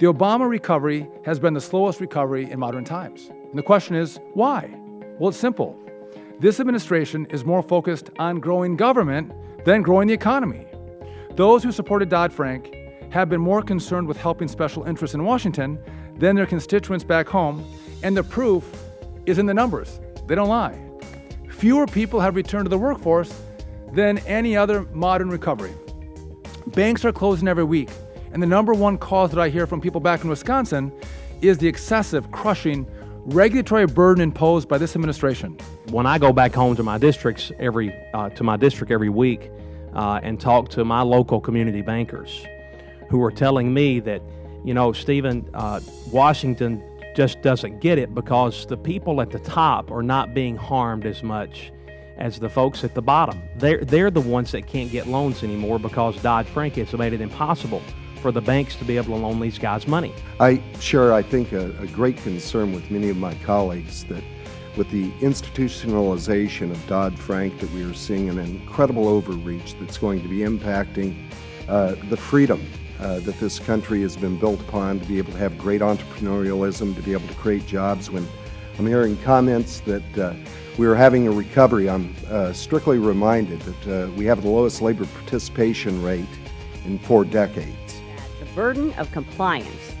The Obama recovery has been the slowest recovery in modern times. And the question is, why? Well, it's simple. This administration is more focused on growing government than growing the economy. Those who supported Dodd Frank have been more concerned with helping special interests in Washington than their constituents back home, and the proof is in the numbers. They don't lie. Fewer people have returned to the workforce than any other modern recovery. Banks are closing every week, and the number one cause that I hear from people back in Wisconsin is the excessive, crushing regulatory burden imposed by this administration. When I go back home to my districts every uh, to my district every week uh, and talk to my local community bankers, who are telling me that, you know, Stephen, uh, Washington just doesn't get it because the people at the top are not being harmed as much as the folks at the bottom. They're, they're the ones that can't get loans anymore because Dodd Frank has made it impossible for the banks to be able to loan these guys money. I share, I think, a, a great concern with many of my colleagues that with the institutionalization of Dodd Frank, that we are seeing an incredible overreach that's going to be impacting uh, the freedom uh, that this country has been built upon to be able to have great entrepreneurialism, to be able to create jobs. When I'm hearing comments that uh, we are having a recovery, I'm uh, strictly reminded that uh, we have the lowest labor participation rate in four decades. Burden of compliance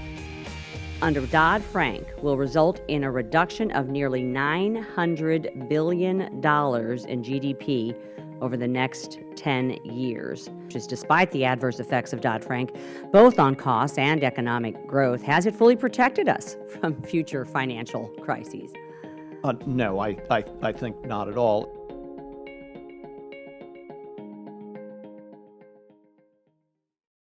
under Dodd Frank will result in a reduction of nearly $900 billion in GDP over the next 10 years, which is despite the adverse effects of Dodd Frank, both on costs and economic growth. Has it fully protected us from future financial crises? Uh, no, I, I, I think not at all.